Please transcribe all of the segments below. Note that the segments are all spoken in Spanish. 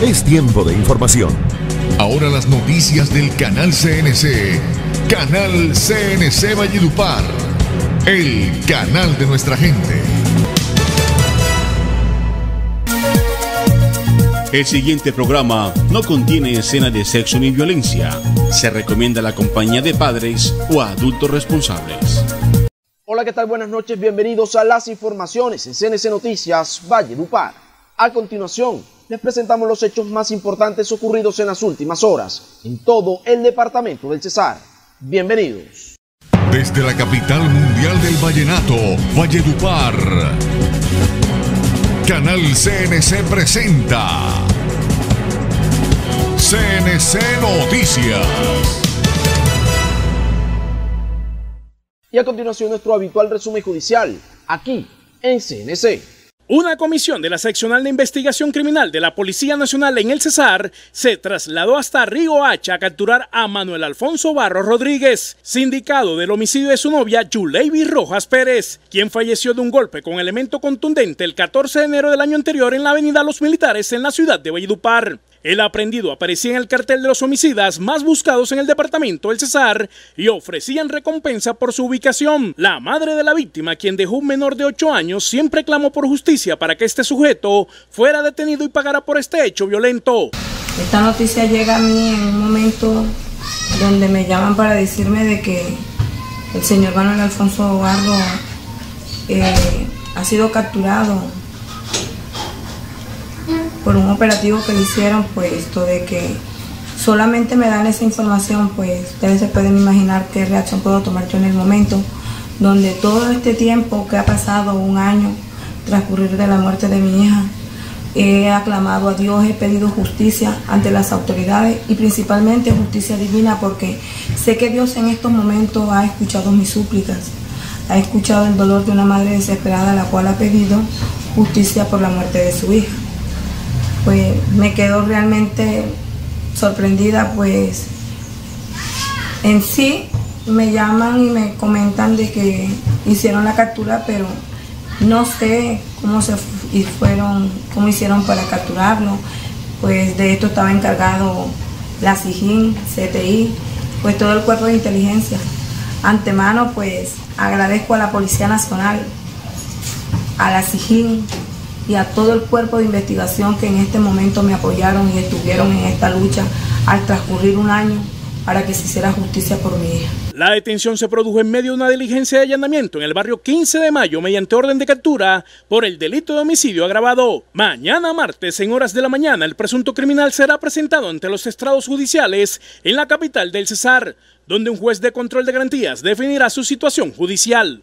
Es tiempo de información. Ahora las noticias del canal CNC. Canal CNC Valledupar. El canal de nuestra gente. El siguiente programa no contiene escena de sexo ni violencia. Se recomienda la compañía de padres o adultos responsables. Hola, ¿qué tal? Buenas noches, bienvenidos a las informaciones en CNC Noticias Valledupar. A continuación, les presentamos los hechos más importantes ocurridos en las últimas horas en todo el departamento del Cesar. Bienvenidos. Desde la capital mundial del vallenato, Valledupar. Canal CNC presenta CNC Noticias. Y a continuación nuestro habitual resumen judicial, aquí en CNC. Una comisión de la Seccional de Investigación Criminal de la Policía Nacional en el Cesar se trasladó hasta Río Hacha a capturar a Manuel Alfonso Barro Rodríguez, sindicado del homicidio de su novia Yuleiby Rojas Pérez, quien falleció de un golpe con elemento contundente el 14 de enero del año anterior en la avenida Los Militares en la ciudad de Valledupar. El aprendido aparecía en el cartel de los homicidas más buscados en el departamento del Cesar y ofrecían recompensa por su ubicación. La madre de la víctima, quien dejó un menor de 8 años, siempre clamó por justicia para que este sujeto fuera detenido y pagara por este hecho violento. Esta noticia llega a mí en un momento donde me llaman para decirme de que el señor Manuel Alfonso Barro eh, ha sido capturado por un operativo que le hicieron, pues esto de que solamente me dan esa información, pues ustedes se pueden imaginar qué reacción puedo tomar yo en el momento, donde todo este tiempo que ha pasado, un año transcurrir de la muerte de mi hija, he aclamado a Dios, he pedido justicia ante las autoridades y principalmente justicia divina porque sé que Dios en estos momentos ha escuchado mis súplicas, ha escuchado el dolor de una madre desesperada la cual ha pedido justicia por la muerte de su hija pues me quedo realmente sorprendida, pues en sí me llaman y me comentan de que hicieron la captura, pero no sé cómo se fueron, cómo hicieron para capturarlo. Pues de esto estaba encargado la SIGIN, CTI, pues todo el cuerpo de inteligencia. Antemano, pues agradezco a la Policía Nacional, a la SIGIN, y a todo el cuerpo de investigación que en este momento me apoyaron y estuvieron en esta lucha al transcurrir un año para que se hiciera justicia por mi hija. La detención se produjo en medio de una diligencia de allanamiento en el barrio 15 de mayo mediante orden de captura por el delito de homicidio agravado. Mañana martes en horas de la mañana el presunto criminal será presentado ante los estrados judiciales en la capital del Cesar, donde un juez de control de garantías definirá su situación judicial.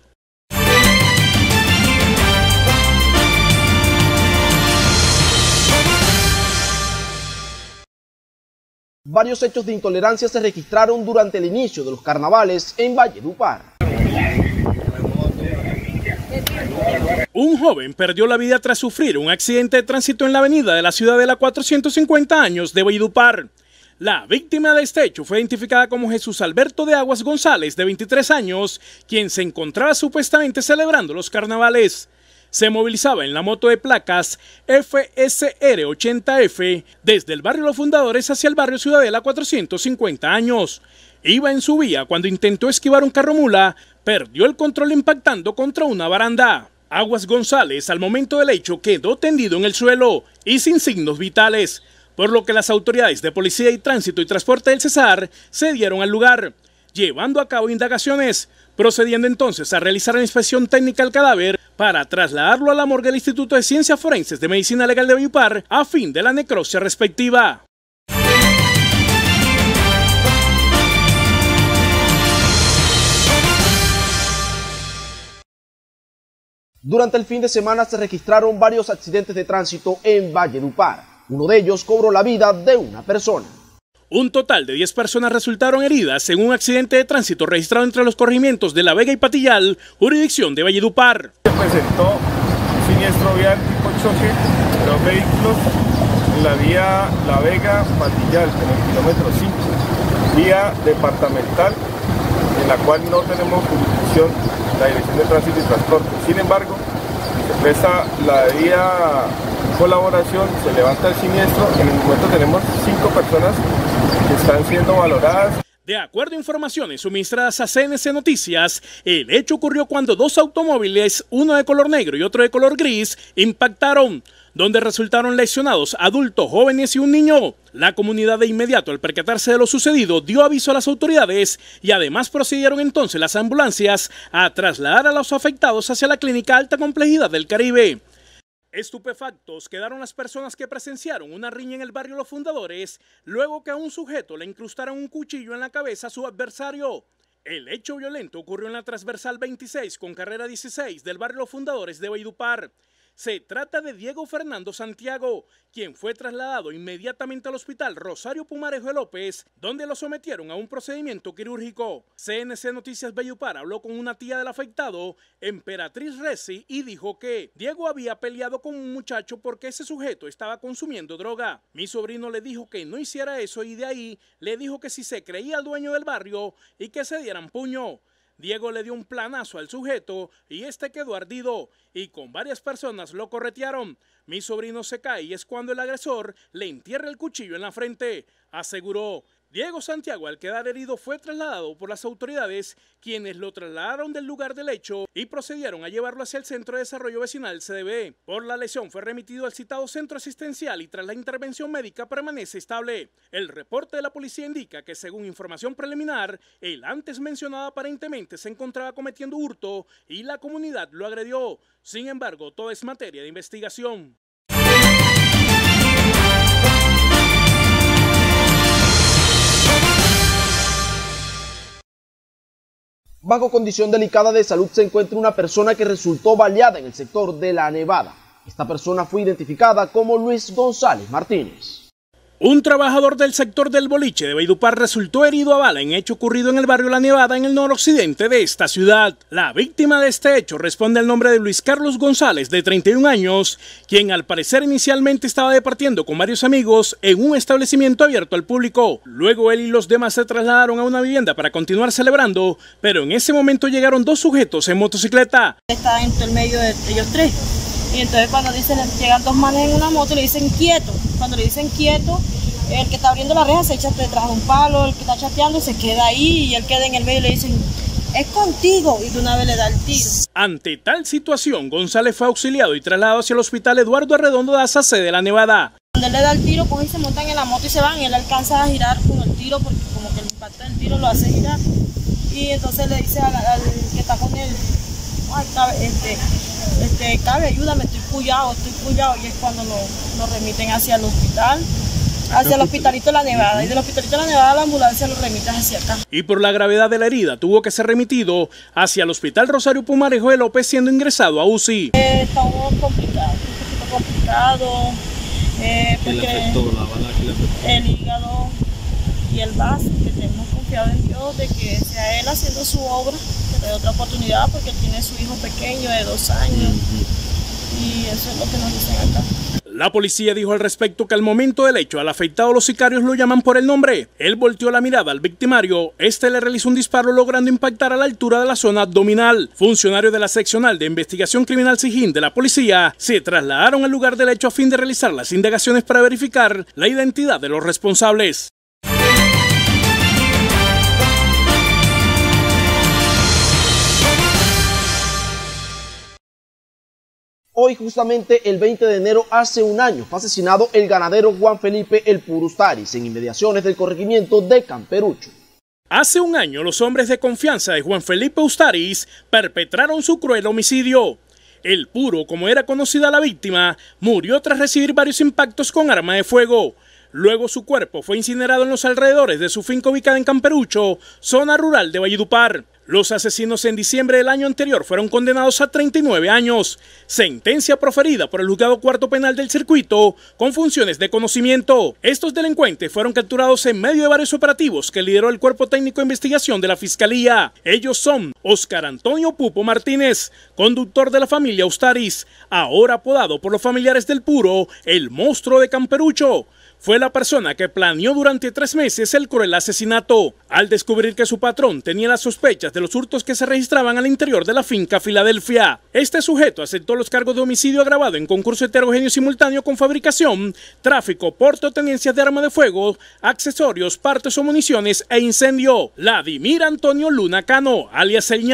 Varios hechos de intolerancia se registraron durante el inicio de los carnavales en Valledupar. Un joven perdió la vida tras sufrir un accidente de tránsito en la avenida de la ciudad de la 450 años de Valledupar. La víctima de este hecho fue identificada como Jesús Alberto de Aguas González, de 23 años, quien se encontraba supuestamente celebrando los carnavales se movilizaba en la moto de placas FSR80F desde el barrio Los Fundadores hacia el barrio Ciudadela 450 años. Iba en su vía cuando intentó esquivar un carro mula, perdió el control impactando contra una baranda. Aguas González al momento del hecho quedó tendido en el suelo y sin signos vitales, por lo que las autoridades de Policía y Tránsito y Transporte del Cesar se dieron al lugar, llevando a cabo indagaciones, procediendo entonces a realizar la inspección técnica al cadáver para trasladarlo a la morgue del Instituto de Ciencias Forenses de Medicina Legal de Bayupar a fin de la necropsia respectiva. Durante el fin de semana se registraron varios accidentes de tránsito en Valledupar. Uno de ellos cobró la vida de una persona. Un total de 10 personas resultaron heridas en un accidente de tránsito registrado entre los corregimientos de La Vega y Patillal, jurisdicción de Valledupar. Se presentó un siniestro vial tipo choque de dos vehículos en la vía La Vega-Patillal, en el kilómetro 5, vía departamental en la cual no tenemos jurisdicción la Dirección de Tránsito y Transporte. Sin embargo, se presta la vía colaboración, se levanta el siniestro. En el momento tenemos cinco personas están siendo valoradas. De acuerdo a informaciones suministradas a CNC Noticias, el hecho ocurrió cuando dos automóviles, uno de color negro y otro de color gris, impactaron, donde resultaron lesionados adultos, jóvenes y un niño. La comunidad de inmediato, al percatarse de lo sucedido, dio aviso a las autoridades y además procedieron entonces las ambulancias a trasladar a los afectados hacia la clínica alta complejidad del Caribe. Estupefactos quedaron las personas que presenciaron una riña en el barrio Los Fundadores luego que a un sujeto le incrustaron un cuchillo en la cabeza a su adversario. El hecho violento ocurrió en la transversal 26 con carrera 16 del barrio Los Fundadores de Valledupar. Se trata de Diego Fernando Santiago, quien fue trasladado inmediatamente al hospital Rosario Pumarejo López, donde lo sometieron a un procedimiento quirúrgico. CNC Noticias Bellupar habló con una tía del afectado, Emperatriz Resi, y dijo que Diego había peleado con un muchacho porque ese sujeto estaba consumiendo droga. Mi sobrino le dijo que no hiciera eso y de ahí le dijo que si se creía el dueño del barrio y que se dieran puño. Diego le dio un planazo al sujeto y este quedó ardido y con varias personas lo corretearon. Mi sobrino se cae y es cuando el agresor le entierra el cuchillo en la frente, aseguró. Diego Santiago, al quedar herido, fue trasladado por las autoridades, quienes lo trasladaron del lugar del hecho y procedieron a llevarlo hacia el Centro de Desarrollo Vecinal CDB. Por la lesión fue remitido al citado centro asistencial y tras la intervención médica permanece estable. El reporte de la policía indica que, según información preliminar, el antes mencionado aparentemente se encontraba cometiendo hurto y la comunidad lo agredió. Sin embargo, todo es materia de investigación. Bajo condición delicada de salud se encuentra una persona que resultó baleada en el sector de La Nevada. Esta persona fue identificada como Luis González Martínez. Un trabajador del sector del boliche de Baidupar resultó herido a bala en hecho ocurrido en el barrio La Nevada en el noroccidente de esta ciudad. La víctima de este hecho responde al nombre de Luis Carlos González, de 31 años, quien al parecer inicialmente estaba departiendo con varios amigos en un establecimiento abierto al público. Luego él y los demás se trasladaron a una vivienda para continuar celebrando, pero en ese momento llegaron dos sujetos en motocicleta. Entre el medio de ellos tres. Y entonces cuando dicen, llegan dos manes en una moto, le dicen quieto. Cuando le dicen quieto, el que está abriendo la reja se echa detrás de un palo, el que está chateando se queda ahí y él queda en el medio y le dicen, es contigo y de una vez le da el tiro. Ante tal situación, González fue auxiliado y trasladado hacia el hospital Eduardo Arredondo de Asa, sede de la Nevada. Cuando él le da el tiro, pues y se montan en la moto y se van, y él alcanza a girar con el tiro porque como que el impacto del tiro lo hace girar. Y entonces le dice al, al que está con él, ay, cabe, este, este, cabe, ayúdame, estoy puyado, estoy puyado, y es cuando lo, lo remiten hacia el hospital hacia el hospitalito de la Nevada. Y del hospitalito de la Nevada la ambulancia lo remite hacia acá. Y por la gravedad de la herida tuvo que ser remitido hacia el hospital Rosario Pumarejo de López siendo ingresado a UCI. Eh, está un poco complicado, un poquito complicado eh, porque el hígado y el vaso que tenemos confiado en Dios de que sea él haciendo su obra, que dé otra oportunidad porque él tiene su hijo pequeño de dos años y eso es lo que nos dicen acá. La policía dijo al respecto que al momento del hecho al afeitado los sicarios lo llaman por el nombre. Él volteó la mirada al victimario, este le realizó un disparo logrando impactar a la altura de la zona abdominal. Funcionarios de la seccional de investigación criminal Sijín de la policía se trasladaron al lugar del hecho a fin de realizar las indagaciones para verificar la identidad de los responsables. Hoy, justamente el 20 de enero, hace un año, fue asesinado el ganadero Juan Felipe El Purustaris en inmediaciones del corregimiento de Camperucho. Hace un año, los hombres de confianza de Juan Felipe Ustaris perpetraron su cruel homicidio. El Puro, como era conocida la víctima, murió tras recibir varios impactos con arma de fuego. Luego su cuerpo fue incinerado en los alrededores de su finca ubicada en Camperucho, zona rural de Valledupar. Los asesinos en diciembre del año anterior fueron condenados a 39 años, sentencia proferida por el juzgado cuarto penal del circuito con funciones de conocimiento. Estos delincuentes fueron capturados en medio de varios operativos que lideró el cuerpo técnico de investigación de la Fiscalía. Ellos son Oscar Antonio Pupo Martínez, conductor de la familia Ustaris, ahora apodado por los familiares del Puro, el monstruo de Camperucho, fue la persona que planeó durante tres meses el cruel asesinato. Al descubrir que su patrón tenía las sospechas de los hurtos que se registraban al interior de la finca Filadelfia. Este sujeto aceptó los cargos de homicidio agravado en concurso heterogéneo simultáneo con fabricación, tráfico, porte o tenencia de arma de fuego, accesorios, partes o municiones e incendio. Vladimir Antonio Luna Cano, alias El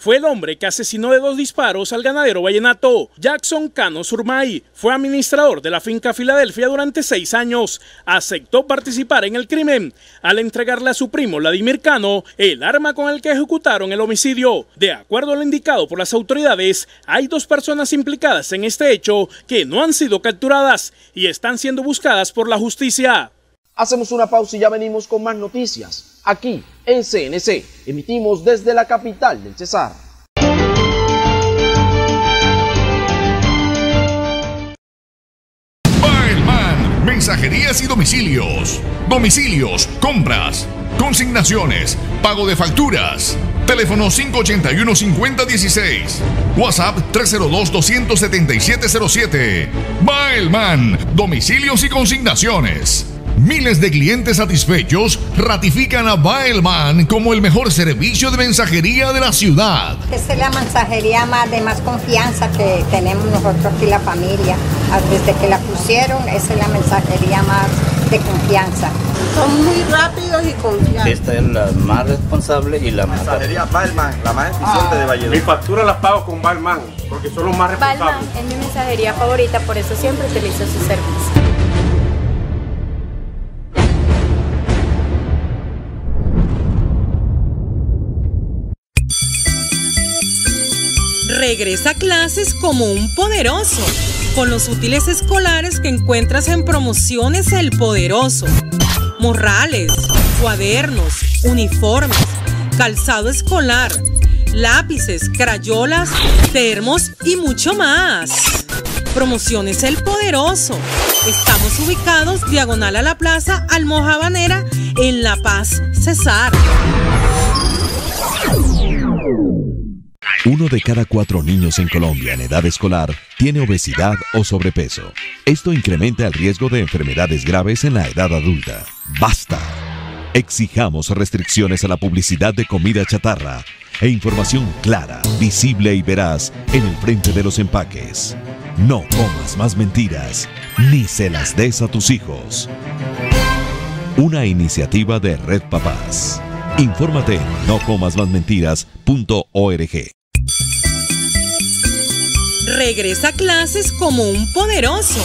fue el hombre que asesinó de dos disparos al ganadero vallenato. Jackson Cano Surmay fue administrador de la finca Filadelfia durante seis años. Aceptó participar en el crimen al entregarle a su primo Vladimir Cano el arma con el que ejecutaron el homicidio. De acuerdo a lo indicado por las autoridades, hay dos personas implicadas en este hecho que no han sido capturadas y están siendo buscadas por la justicia. Hacemos una pausa y ya venimos con más noticias. Aquí en CNC emitimos desde la capital del Cesar. Baelman, mensajerías y domicilios. Domicilios, compras, consignaciones, pago de facturas. Teléfono 581-5016. WhatsApp 302-27707. Baelman, domicilios y consignaciones. Miles de clientes satisfechos ratifican a Baelman como el mejor servicio de mensajería de la ciudad. Esa es la mensajería más de más confianza que tenemos nosotros aquí la familia. Ah, Desde que la pusieron, esa es la mensajería más de confianza. Son muy rápidos y confiables. Esta es la más responsable y la más Mensajería Balman, la más eficiente de Valledupar. Mi factura las pago con Balman, porque son los más responsables. Balman es mi mensajería favorita, por eso siempre utilizo su servicio. Regresa a clases como un poderoso, con los útiles escolares que encuentras en promociones El Poderoso. Morrales, cuadernos, uniformes, calzado escolar, lápices, crayolas, termos y mucho más. Promociones El Poderoso. Estamos ubicados diagonal a la plaza Almojabanera en La Paz, Cesar. Uno de cada cuatro niños en Colombia en edad escolar tiene obesidad o sobrepeso. Esto incrementa el riesgo de enfermedades graves en la edad adulta. ¡Basta! Exijamos restricciones a la publicidad de comida chatarra e información clara, visible y veraz en el frente de los empaques. No comas más mentiras, ni se las des a tus hijos. Una iniciativa de Red Papás. Infórmate en nocomasmasmentiras.org. Regresa a clases como un poderoso,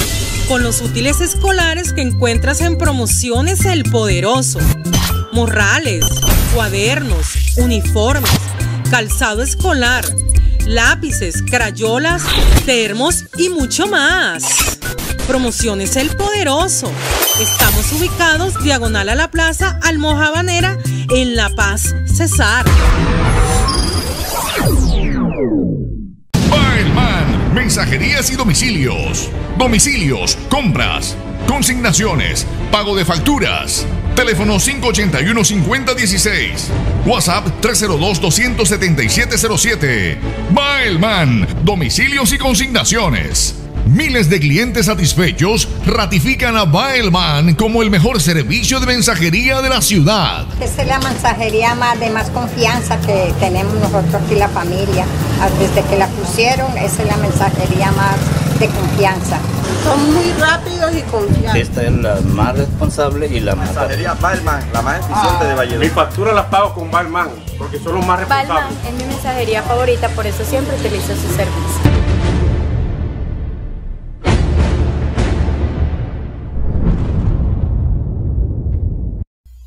con los útiles escolares que encuentras en promociones El Poderoso. Morrales, cuadernos, uniformes, calzado escolar, lápices, crayolas, termos y mucho más. Promociones El Poderoso. Estamos ubicados diagonal a la plaza Almojabanera en La Paz, Cesar. Mensajerías y domicilios. Domicilios, compras, consignaciones, pago de facturas. Teléfono 581-5016. WhatsApp 302-27707. Baelman, domicilios y consignaciones. Miles de clientes satisfechos ratifican a Baelman como el mejor servicio de mensajería de la ciudad. Esa es la mensajería más de más confianza que tenemos nosotros aquí la familia. Ah, Desde que la pusieron, esa es la mensajería más de confianza. Son muy rápidos y confiables. Esta es la más responsable y la más Mensajería Balman, la más eficiente de Mi Valledupar. factura las pago con Balman, porque son los más responsables. Balman es mi mensajería favorita, por eso siempre utilizo su servicio.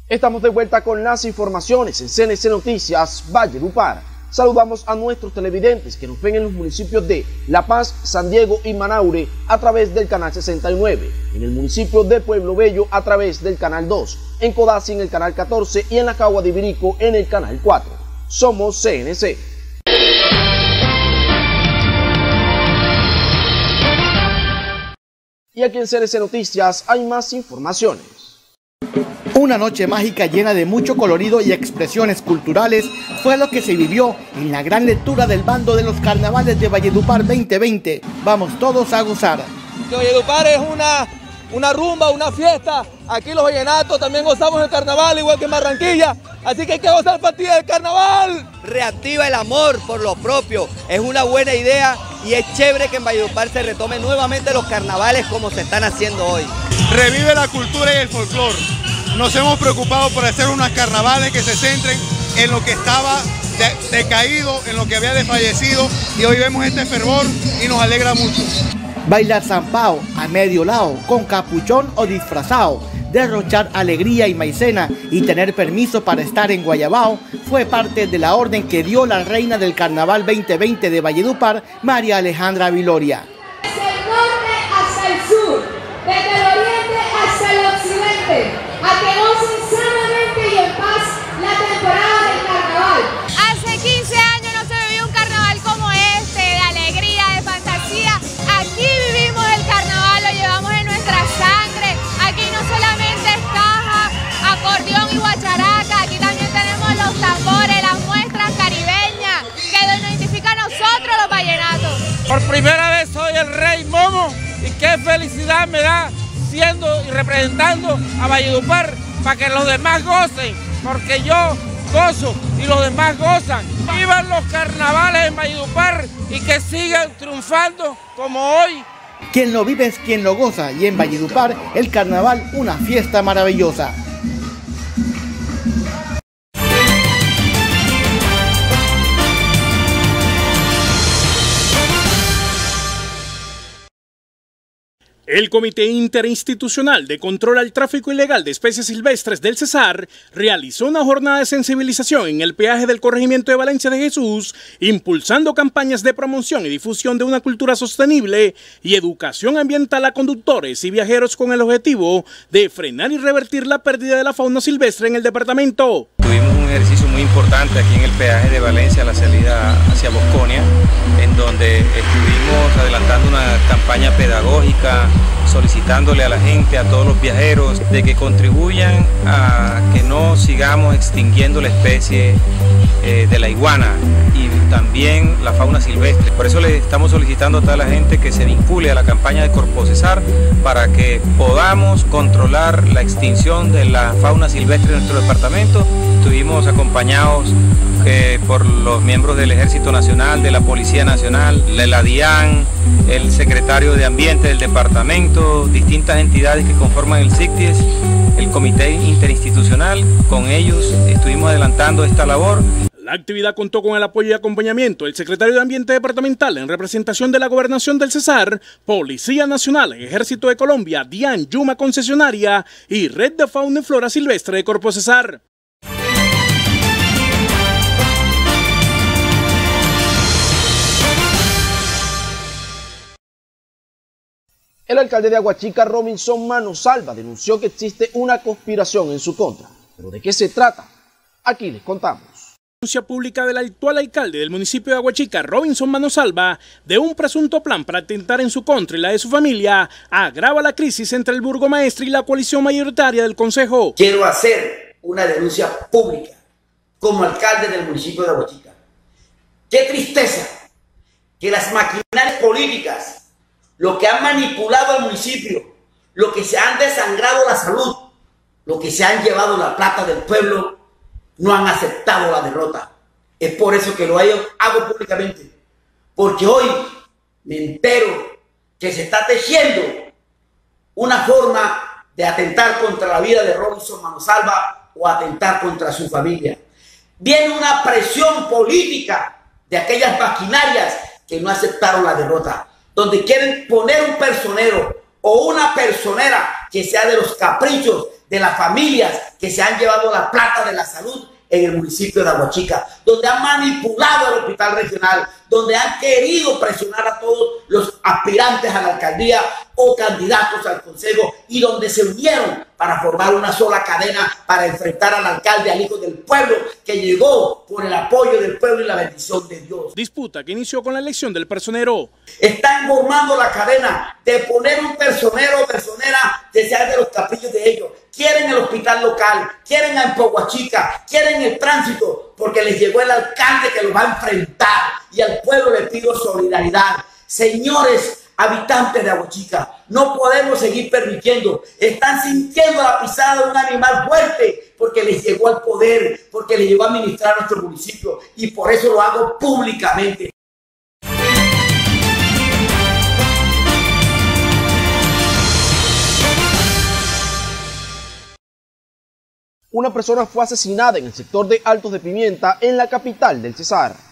Estamos de vuelta con las informaciones en CNC Noticias Valledupar. Saludamos a nuestros televidentes que nos ven en los municipios de La Paz, San Diego y Manaure a través del canal 69, en el municipio de Pueblo Bello a través del canal 2, en Codazzi en el canal 14 y en la Cagua de Ibirico en el canal 4. Somos CNC. Y aquí en CNC Noticias hay más informaciones. Una noche mágica llena de mucho colorido y expresiones culturales fue lo que se vivió en la gran lectura del bando de los carnavales de Valledupar 2020. Vamos todos a gozar. que Valledupar es una, una rumba, una fiesta. Aquí los vallenatos también gozamos el carnaval, igual que en Barranquilla. Así que hay que gozar el partido del carnaval. Reactiva el amor por lo propio. Es una buena idea y es chévere que en Valledupar se retome nuevamente los carnavales como se están haciendo hoy. Revive la cultura y el folclore. Nos hemos preocupado por hacer unos carnavales que se centren en lo que estaba decaído, en lo que había desfallecido y hoy vemos este fervor y nos alegra mucho. Bailar zampao a medio lado, con capuchón o disfrazado, derrochar alegría y maicena y tener permiso para estar en Guayabao fue parte de la orden que dio la reina del Carnaval 2020 de Valledupar, María Alejandra Viloria. Me da siendo y representando a Valledupar para que los demás gocen, porque yo gozo y los demás gozan. Vivan los carnavales en Valledupar y que sigan triunfando como hoy. Quien lo vive es quien lo goza y en Valledupar el carnaval una fiesta maravillosa. El Comité Interinstitucional de Control al Tráfico Ilegal de Especies Silvestres del Cesar realizó una jornada de sensibilización en el peaje del corregimiento de Valencia de Jesús, impulsando campañas de promoción y difusión de una cultura sostenible y educación ambiental a conductores y viajeros con el objetivo de frenar y revertir la pérdida de la fauna silvestre en el departamento. Tuvimos un ejercicio muy importante aquí en el peaje de Valencia, la salida hacia Bosconia, en donde estuvimos adelantando una campaña pedagógica solicitándole a la gente, a todos los viajeros, de que contribuyan a que no sigamos extinguiendo la especie eh, de la iguana y también la fauna silvestre. Eso le estamos solicitando a toda la gente que se vincule a la campaña de Corpo Cesar para que podamos controlar la extinción de la fauna silvestre en nuestro departamento. Estuvimos acompañados eh, por los miembros del Ejército Nacional, de la Policía Nacional, de la DIAN, el secretario de Ambiente del departamento, distintas entidades que conforman el CICTIES, el Comité Interinstitucional. Con ellos estuvimos adelantando esta labor. La actividad contó con el apoyo y acompañamiento del secretario de Ambiente Departamental en representación de la Gobernación del Cesar, Policía Nacional, Ejército de Colombia, DIAN, Yuma Concesionaria y Red de Fauna y Flora Silvestre de Corpo Cesar. El alcalde de Aguachica, Robinson Manosalva, denunció que existe una conspiración en su contra. ¿Pero de qué se trata? Aquí les contamos. Denuncia pública del actual alcalde del municipio de Aguachica, Robinson Manosalva, de un presunto plan para atentar en su contra y la de su familia, agrava la crisis entre el burgomaestre y la coalición mayoritaria del Consejo. Quiero hacer una denuncia pública como alcalde del municipio de Aguachica. Qué tristeza que las maquinarias políticas lo que han manipulado al municipio, lo que se han desangrado la salud, lo que se han llevado la plata del pueblo, no han aceptado la derrota. Es por eso que lo hago públicamente. Porque hoy me entero que se está tejiendo una forma de atentar contra la vida de Robinson Manosalva o atentar contra su familia. Viene una presión política de aquellas maquinarias que no aceptaron la derrota donde quieren poner un personero o una personera que sea de los caprichos de las familias que se han llevado la plata de la salud en el municipio de Aguachica, donde han manipulado el hospital regional, donde han querido presionar a todos los aspirantes a la alcaldía o candidatos al consejo y donde se unieron para formar una sola cadena para enfrentar al alcalde, al hijo del pueblo, que llegó por el apoyo del pueblo y la bendición de Dios. Disputa que inició con la elección del personero. Están formando la cadena de poner un personero o personera que sea de los caprichos de ellos. Quieren el hospital local, quieren a Empoguachica, quieren el tránsito, porque les llegó el alcalde que los va a enfrentar y al pueblo le pido solidaridad. Señores habitantes de Aguachica, no podemos seguir permitiendo. Están sintiendo la pisada de un animal fuerte porque les llegó al poder, porque les llegó a administrar nuestro municipio y por eso lo hago públicamente. Una persona fue asesinada en el sector de Altos de Pimienta, en la capital del Cesar.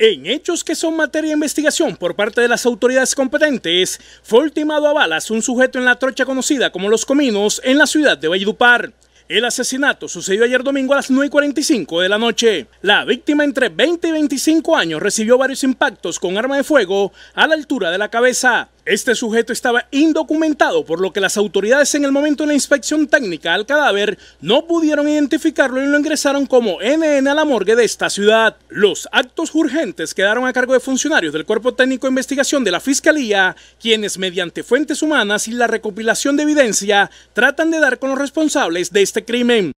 En hechos que son materia de investigación por parte de las autoridades competentes, fue ultimado a balas un sujeto en la trocha conocida como Los Cominos en la ciudad de Valledupar. El asesinato sucedió ayer domingo a las 9.45 de la noche. La víctima entre 20 y 25 años recibió varios impactos con arma de fuego a la altura de la cabeza. Este sujeto estaba indocumentado, por lo que las autoridades en el momento de la inspección técnica al cadáver no pudieron identificarlo y lo ingresaron como NN a la morgue de esta ciudad. Los actos urgentes quedaron a cargo de funcionarios del Cuerpo Técnico de Investigación de la Fiscalía, quienes mediante fuentes humanas y la recopilación de evidencia tratan de dar con los responsables de este crimen.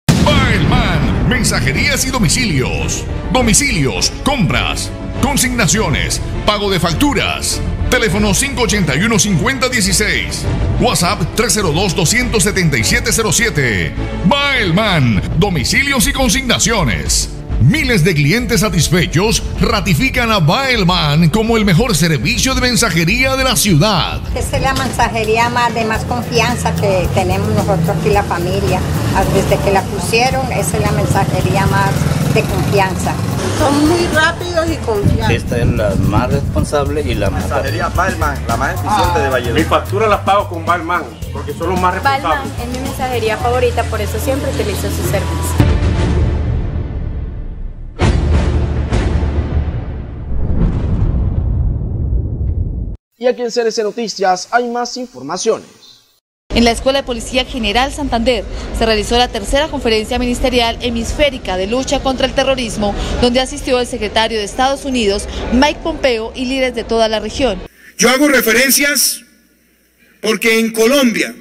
Mensajerías y domicilios. Domicilios, compras, consignaciones, pago de facturas. Teléfono 581-5016. WhatsApp 302-27707. Baelman, domicilios y consignaciones. Miles de clientes satisfechos ratifican a Baelman como el mejor servicio de mensajería de la ciudad. Esta es la mensajería más de más confianza que tenemos nosotros aquí la familia. Desde que la pusieron, esa es la mensajería más de confianza. Son muy rápidos y confiables. Esta es la más responsable y la más Mensajería Balman, la más eficiente de Valledupar. Mi factura la pago con Balman, porque son los más responsables. Balman es mi mensajería favorita, por eso siempre utilizo su servicio. Y aquí en CNC Noticias hay más informaciones. En la Escuela de Policía General Santander se realizó la tercera conferencia ministerial hemisférica de lucha contra el terrorismo, donde asistió el secretario de Estados Unidos, Mike Pompeo, y líderes de toda la región. Yo hago referencias porque en Colombia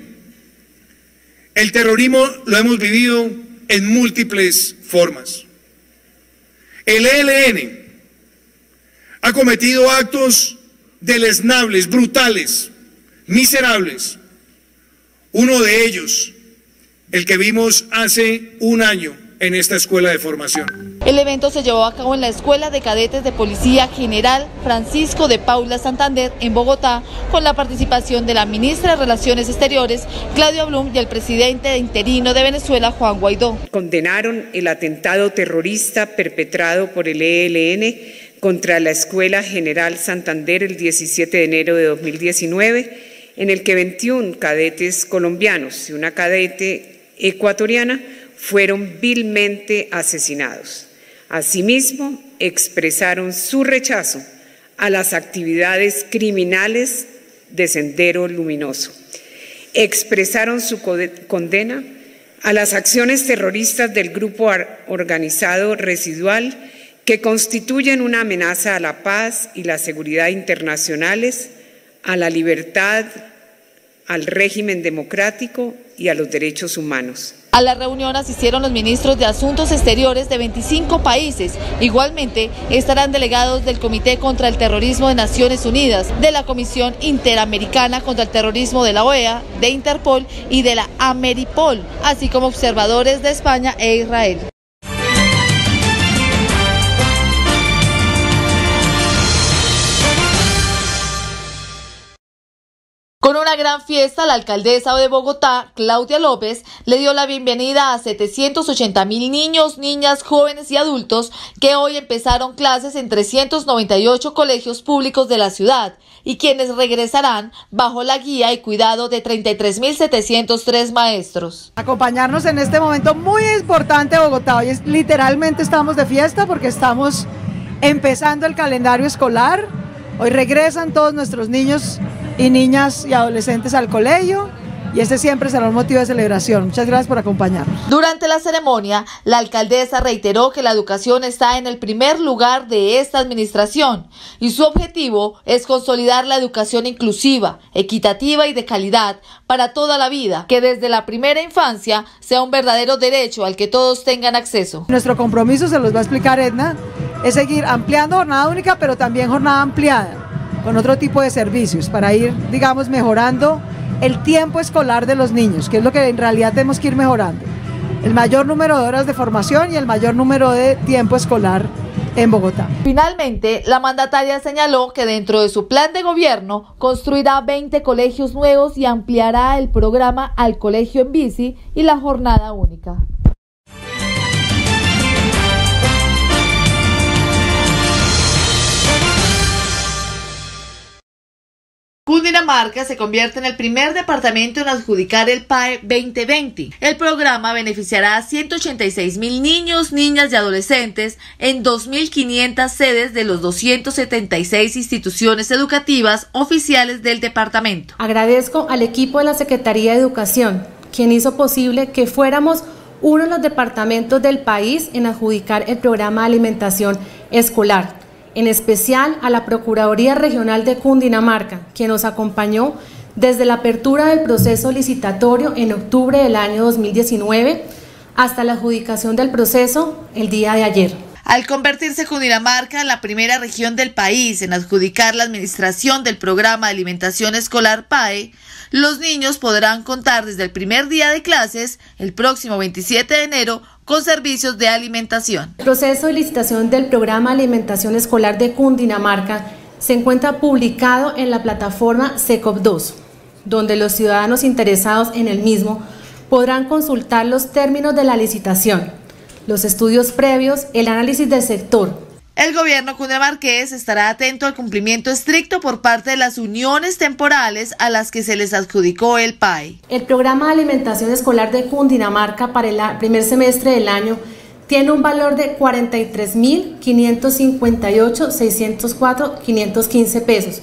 el terrorismo lo hemos vivido en múltiples formas. El ELN ha cometido actos deleznables, brutales, miserables. Uno de ellos, el que vimos hace un año en esta escuela de formación. El evento se llevó a cabo en la Escuela de Cadetes de Policía General Francisco de Paula Santander en Bogotá, con la participación de la ministra de Relaciones Exteriores, Claudia Blum, y el presidente interino de Venezuela, Juan Guaidó. Condenaron el atentado terrorista perpetrado por el ELN contra la Escuela General Santander el 17 de enero de 2019, en el que 21 cadetes colombianos y una cadete ecuatoriana fueron vilmente asesinados. Asimismo, expresaron su rechazo a las actividades criminales de Sendero Luminoso. Expresaron su condena a las acciones terroristas del grupo organizado residual que constituyen una amenaza a la paz y la seguridad internacionales, a la libertad, al régimen democrático y a los derechos humanos. A la reunión asistieron los ministros de Asuntos Exteriores de 25 países. Igualmente estarán delegados del Comité contra el Terrorismo de Naciones Unidas, de la Comisión Interamericana contra el Terrorismo de la OEA, de Interpol y de la Ameripol, así como observadores de España e Israel. Con una gran fiesta, la alcaldesa de Bogotá, Claudia López, le dio la bienvenida a 780 mil niños, niñas, jóvenes y adultos que hoy empezaron clases en 398 colegios públicos de la ciudad y quienes regresarán bajo la guía y cuidado de 33.703 maestros. Acompañarnos en este momento muy importante Bogotá. Hoy es, literalmente estamos de fiesta porque estamos empezando el calendario escolar. Hoy regresan todos nuestros niños y niñas y adolescentes al colegio y este siempre será un motivo de celebración. Muchas gracias por acompañarnos. Durante la ceremonia, la alcaldesa reiteró que la educación está en el primer lugar de esta administración y su objetivo es consolidar la educación inclusiva, equitativa y de calidad para toda la vida, que desde la primera infancia sea un verdadero derecho al que todos tengan acceso. Nuestro compromiso, se los va a explicar Edna, es seguir ampliando jornada única, pero también jornada ampliada con otro tipo de servicios para ir, digamos, mejorando el tiempo escolar de los niños, que es lo que en realidad tenemos que ir mejorando. el mayor número de horas de formación y el mayor número de tiempo escolar en Bogotá. Finalmente, la mandataria señaló que dentro de su plan de gobierno construirá 20 colegios nuevos y ampliará el programa al colegio en bici y la jornada única. Cundinamarca se convierte en el primer departamento en adjudicar el PAE 2020. El programa beneficiará a 186 mil niños, niñas y adolescentes en 2.500 sedes de los 276 instituciones educativas oficiales del departamento. Agradezco al equipo de la Secretaría de Educación, quien hizo posible que fuéramos uno de los departamentos del país en adjudicar el programa de alimentación escolar en especial a la Procuraduría Regional de Cundinamarca, quien nos acompañó desde la apertura del proceso licitatorio en octubre del año 2019 hasta la adjudicación del proceso el día de ayer. Al convertirse Cundinamarca en la primera región del país en adjudicar la administración del programa de alimentación escolar PAE, los niños podrán contar desde el primer día de clases, el próximo 27 de enero, con servicios de alimentación. El proceso de licitación del programa alimentación escolar de Cundinamarca se encuentra publicado en la plataforma SECOP2, donde los ciudadanos interesados en el mismo podrán consultar los términos de la licitación, los estudios previos, el análisis del sector, el gobierno cundamarqués estará atento al cumplimiento estricto por parte de las uniones temporales a las que se les adjudicó el PAI. El programa de alimentación escolar de Cundinamarca para el primer semestre del año tiene un valor de 43.558.604.515 pesos,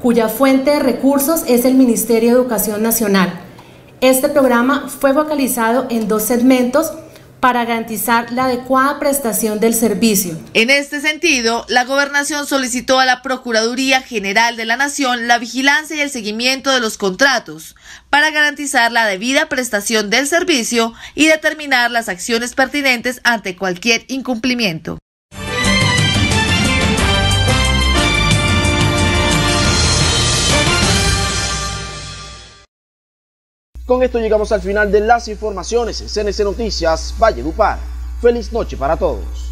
cuya fuente de recursos es el Ministerio de Educación Nacional. Este programa fue focalizado en dos segmentos para garantizar la adecuada prestación del servicio. En este sentido, la gobernación solicitó a la Procuraduría General de la Nación la vigilancia y el seguimiento de los contratos para garantizar la debida prestación del servicio y determinar las acciones pertinentes ante cualquier incumplimiento. Con esto llegamos al final de las informaciones en CNC Noticias Valle Dupar. Feliz noche para todos.